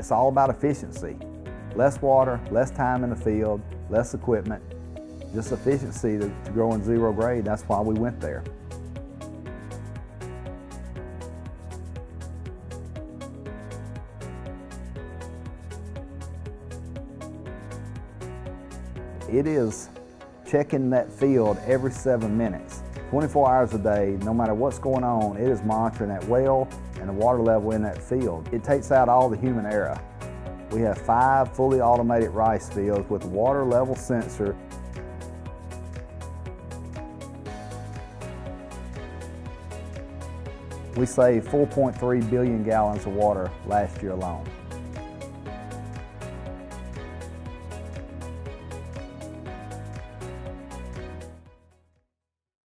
it's all about efficiency. Less water, less time in the field, less equipment, just efficiency to, to grow in zero grade. That's why we went there. It is checking that field every seven minutes. 24 hours a day, no matter what's going on, it is monitoring that well and the water level in that field. It takes out all the human error. We have five fully automated rice fields with water level sensor. We saved 4.3 billion gallons of water last year alone.